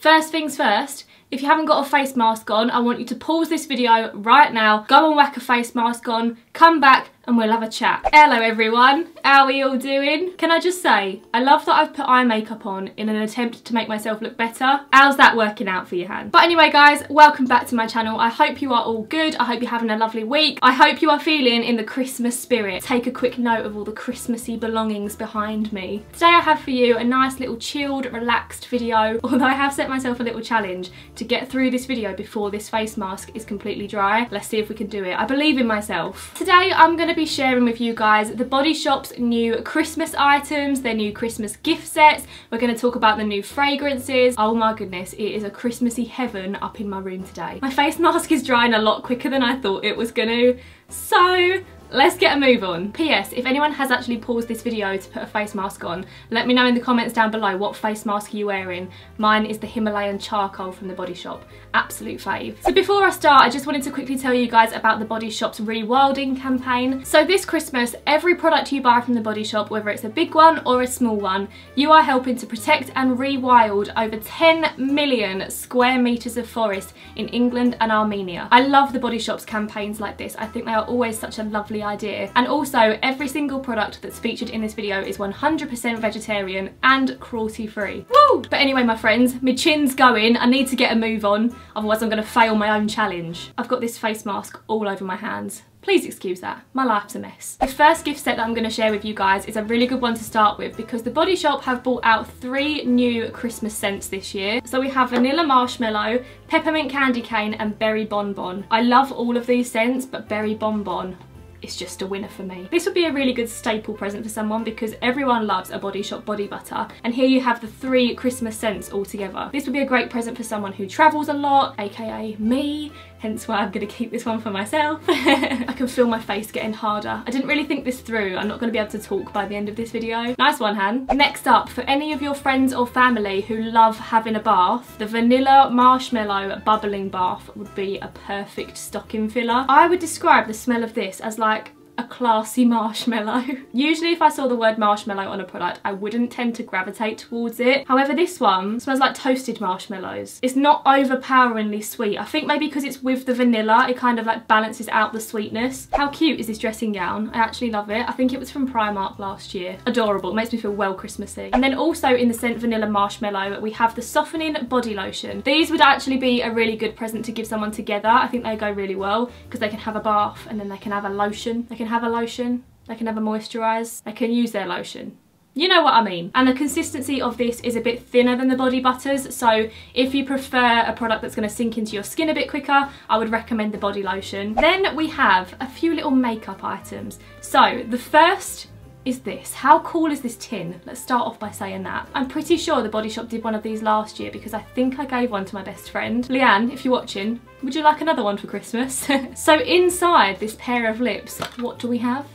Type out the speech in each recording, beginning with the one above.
First things first, if you haven't got a face mask on, I want you to pause this video right now, go and whack a face mask on, come back and we'll have a chat. Hello everyone, how are we all doing? Can I just say, I love that I've put eye makeup on in an attempt to make myself look better. How's that working out for you, Han? But anyway guys, welcome back to my channel. I hope you are all good. I hope you're having a lovely week. I hope you are feeling in the Christmas spirit. Take a quick note of all the Christmassy belongings behind me. Today I have for you a nice little chilled, relaxed video, although I have set myself a little challenge to get through this video before this face mask is completely dry. Let's see if we can do it. I believe in myself. Today I'm going to be sharing with you guys the Body Shop's new Christmas items, their new Christmas gift sets. We're going to talk about the new fragrances. Oh my goodness, it is a Christmassy heaven up in my room today. My face mask is drying a lot quicker than I thought it was going to. So Let's get a move on. P.S. If anyone has actually paused this video to put a face mask on, let me know in the comments down below what face mask are you wearing. Mine is the Himalayan charcoal from the Body Shop. Absolute fave. So before I start, I just wanted to quickly tell you guys about the Body Shop's Rewilding campaign. So this Christmas, every product you buy from the Body Shop, whether it's a big one or a small one, you are helping to protect and rewild over 10 million square metres of forest in England and Armenia. I love the Body Shop's campaigns like this. I think they are always such a lovely idea. And also, every single product that's featured in this video is 100% vegetarian and cruelty free. Woo! But anyway, my friends, my chin's going. I need to get a move on, otherwise I'm gonna fail my own challenge. I've got this face mask all over my hands. Please excuse that, my life's a mess. The first gift set that I'm going to share with you guys is a really good one to start with because the Body Shop have brought out three new Christmas scents this year. So we have Vanilla Marshmallow, Peppermint Candy Cane and Berry Bonbon. I love all of these scents but Berry Bonbon it's just a winner for me. This would be a really good staple present for someone because everyone loves a Body Shop body butter and here you have the three Christmas scents all together. This would be a great present for someone who travels a lot, aka me, hence why I'm going to keep this one for myself. I can feel my face getting harder. I didn't really think this through. I'm not going to be able to talk by the end of this video. Nice one, Han. Next up, for any of your friends or family who love having a bath, the Vanilla Marshmallow Bubbling Bath would be a perfect stocking filler. I would describe the smell of this as like a classy marshmallow. Usually if I saw the word marshmallow on a product, I wouldn't tend to gravitate towards it. However, this one smells like toasted marshmallows. It's not overpoweringly sweet. I think maybe because it's with the vanilla, it kind of like balances out the sweetness. How cute is this dressing gown? I actually love it. I think it was from Primark last year. Adorable, it makes me feel well Christmassy. And then also in the scent vanilla marshmallow, we have the softening body lotion. These would actually be a really good present to give someone together. I think they go really well because they can have a bath and then they can have a lotion. They can have a lotion, they can have a moisturise, they can use their lotion. You know what I mean. And the consistency of this is a bit thinner than the body butters, so if you prefer a product that's going to sink into your skin a bit quicker, I would recommend the body lotion. Then we have a few little makeup items. So the first is this. How cool is this tin? Let's start off by saying that. I'm pretty sure the Body Shop did one of these last year because I think I gave one to my best friend. Leanne, if you're watching, would you like another one for Christmas? so inside this pair of lips, what do we have?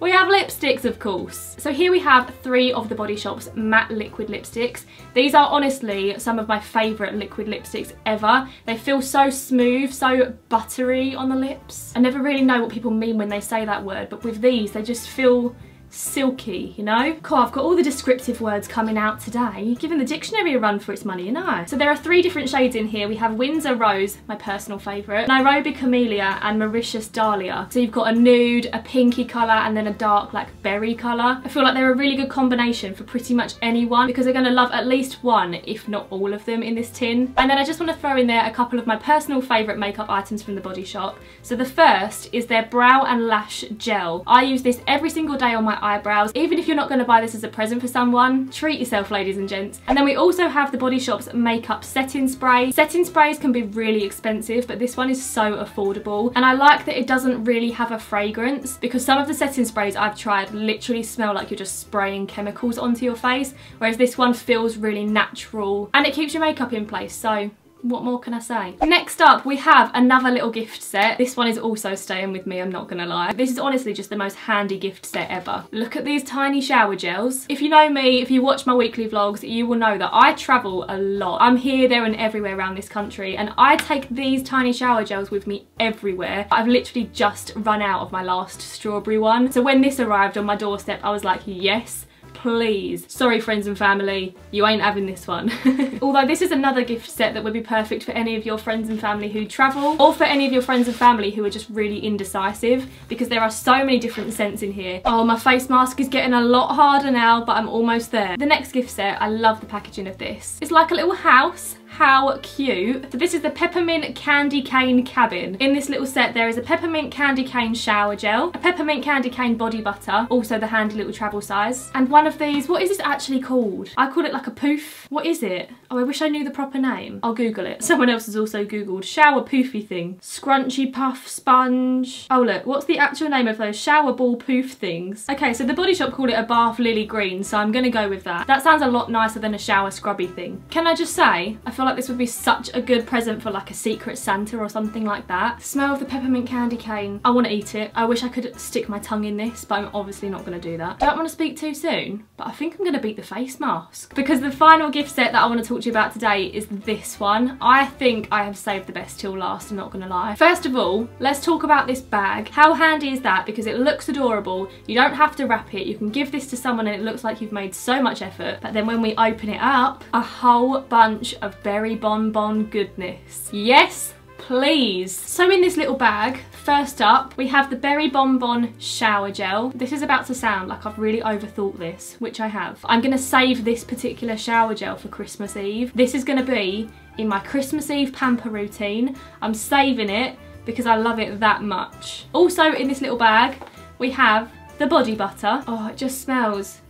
We have lipsticks, of course. So here we have three of the Body Shop's matte liquid lipsticks. These are honestly some of my favourite liquid lipsticks ever. They feel so smooth, so buttery on the lips. I never really know what people mean when they say that word, but with these, they just feel silky, you know? Cool, I've got all the descriptive words coming out today, giving the dictionary a run for its money, you know? So there are three different shades in here. We have Windsor Rose, my personal favourite, Nairobi Camellia and Mauritius Dahlia. So you've got a nude, a pinky colour and then a dark like berry colour. I feel like they're a really good combination for pretty much anyone because they're going to love at least one, if not all of them in this tin. And then I just want to throw in there a couple of my personal favourite makeup items from the Body Shop. So the first is their Brow and Lash Gel. I use this every single day on my eyebrows. Even if you're not going to buy this as a present for someone, treat yourself ladies and gents. And then we also have the Body Shop's makeup setting spray. Setting sprays can be really expensive but this one is so affordable and I like that it doesn't really have a fragrance because some of the setting sprays I've tried literally smell like you're just spraying chemicals onto your face whereas this one feels really natural and it keeps your makeup in place so what more can I say? Next up, we have another little gift set. This one is also staying with me, I'm not gonna lie. This is honestly just the most handy gift set ever. Look at these tiny shower gels. If you know me, if you watch my weekly vlogs, you will know that I travel a lot. I'm here, there and everywhere around this country and I take these tiny shower gels with me everywhere. I've literally just run out of my last strawberry one. So when this arrived on my doorstep, I was like, yes, please. Sorry friends and family, you ain't having this one. Although this is another gift set that would be perfect for any of your friends and family who travel or for any of your friends and family who are just really indecisive because there are so many different scents in here. Oh, my face mask is getting a lot harder now, but I'm almost there. The next gift set, I love the packaging of this. It's like a little house how cute. So this is the Peppermint Candy Cane Cabin. In this little set there is a Peppermint Candy Cane Shower Gel, a Peppermint Candy Cane Body Butter, also the handy little travel size, and one of these, what is this actually called? I call it like a poof. What is it? Oh, I wish I knew the proper name. I'll Google it. Someone else has also Googled shower poofy thing. Scrunchy puff sponge. Oh look, what's the actual name of those shower ball poof things? Okay, so the Body Shop called it a bath lily green, so I'm gonna go with that. That sounds a lot nicer than a shower scrubby thing. Can I just say, I feel feel like this would be such a good present for like a secret Santa or something like that. Smell of the peppermint candy cane. I want to eat it. I wish I could stick my tongue in this, but I'm obviously not going to do that. Don't want to speak too soon, but I think I'm going to beat the face mask. Because the final gift set that I want to talk to you about today is this one. I think I have saved the best till last, I'm not going to lie. First of all, let's talk about this bag. How handy is that? Because it looks adorable. You don't have to wrap it. You can give this to someone and it looks like you've made so much effort. But then when we open it up, a whole bunch of berry bonbon goodness. Yes, please. So in this little bag, first up, we have the Berry Bonbon Shower Gel. This is about to sound like I've really overthought this, which I have. I'm gonna save this particular shower gel for Christmas Eve. This is gonna be in my Christmas Eve pamper routine. I'm saving it because I love it that much. Also in this little bag, we have the body butter. Oh, it just smells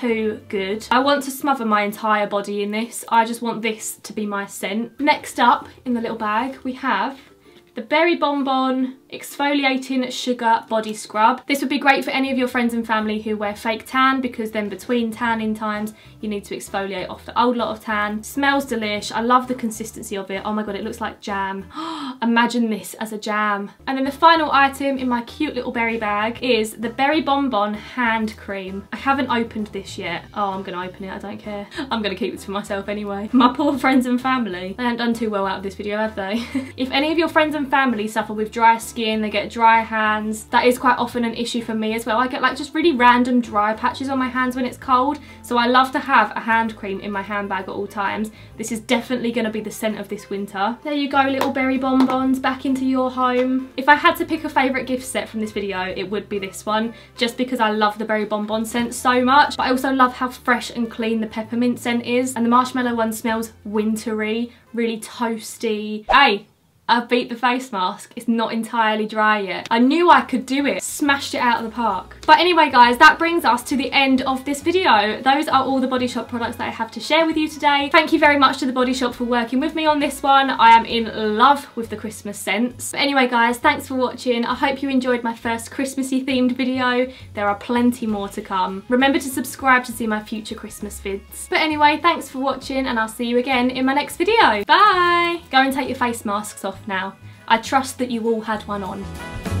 too good. I want to smother my entire body in this. I just want this to be my scent. Next up in the little bag we have the Berry Bonbon Exfoliating Sugar Body Scrub. This would be great for any of your friends and family who wear fake tan because then between tanning times you need to exfoliate off the old lot of tan. Smells delish. I love the consistency of it. Oh my god, it looks like jam. Imagine this as a jam. And then the final item in my cute little berry bag is the Berry Bonbon Hand Cream. I haven't opened this yet. Oh, I'm to open it. I don't care. I'm to keep this for myself anyway. My poor friends and family. They haven't done too well out of this video, have they? if any of your friends and family suffer with dry skin, they get dry hands. That is quite often an issue for me as well. I get like just really random dry patches on my hands when it's cold. So I love to have a hand cream in my handbag at all times. This is definitely going to be the scent of this winter. There you go, little berry bonbons back into your home. If I had to pick a favourite gift set from this video, it would be this one, just because I love the berry bonbon scent so much. But I also love how fresh and clean the peppermint scent is. And the marshmallow one smells wintry, really toasty. Hey, I've beat the face mask. It's not entirely dry yet. I knew I could do it. Smashed it out of the park. But anyway guys, that brings us to the end of this video. Those are all the Body Shop products that I have to share with you today. Thank you very much to the Body Shop for working with me on this one. I am in love with the Christmas scents. But anyway guys, thanks for watching. I hope you enjoyed my first Christmassy themed video. There are plenty more to come. Remember to subscribe to see my future Christmas vids. But anyway, thanks for watching and I'll see you again in my next video. Bye! Go and take your face masks off off now. I trust that you all had one on.